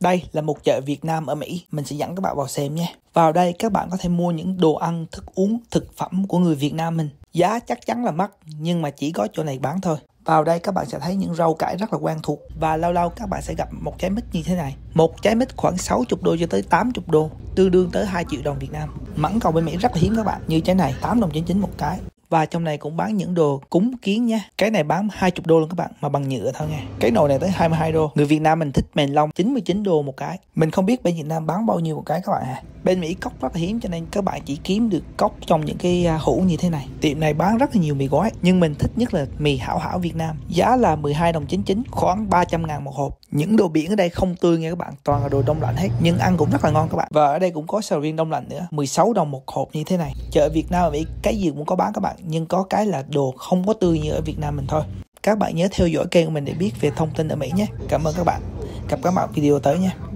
Đây là một chợ Việt Nam ở Mỹ, mình sẽ dẫn các bạn vào xem nha. Vào đây các bạn có thể mua những đồ ăn, thức uống, thực phẩm của người Việt Nam mình. Giá chắc chắn là mắc, nhưng mà chỉ có chỗ này bán thôi. Vào đây các bạn sẽ thấy những rau cải rất là quen thuộc và lâu lâu các bạn sẽ gặp một trái mít như thế này. Một trái mít khoảng 60 đô cho tới 80 đô, tương đương tới 2 triệu đồng Việt Nam. Mãng cầu bên Mỹ rất là hiếm các bạn, như trái này 8 đồng 99 một cái và trong này cũng bán những đồ cúng kiến nha. Cái này bán 20 đô luôn các bạn, mà bằng nhựa thôi nha. Cái nồi này tới 22 đô. Người Việt Nam mình thích mền lông 99 đô một cái. Mình không biết bên Việt Nam bán bao nhiêu một cái các bạn à bên Mỹ cốc rất là hiếm, cho nên các bạn chỉ kiếm được cốc trong những cái à, hũ như thế này. Tiệm này bán rất là nhiều mì gói, nhưng mình thích nhất là mì hảo hảo Việt Nam. Giá là 12 đồng 99 khoảng 300 ngàn một hộp. Những đồ biển ở đây không tươi nha các bạn, toàn là đồ đông lạnh hết, nhưng ăn cũng rất là ngon các bạn. Và ở đây cũng có sầu riêng đông lạnh nữa 16 đồng một hộp như thế này. Chợ Việt Nam ở Mỹ, cái gì cũng có bán các bạn nhưng có cái là đồ không có tươi như ở Việt Nam mình thôi. Các bạn nhớ theo dõi kênh của mình để biết về thông tin ở Mỹ nhé. Cảm ơn các bạn. Gặp các bạn video tới nha.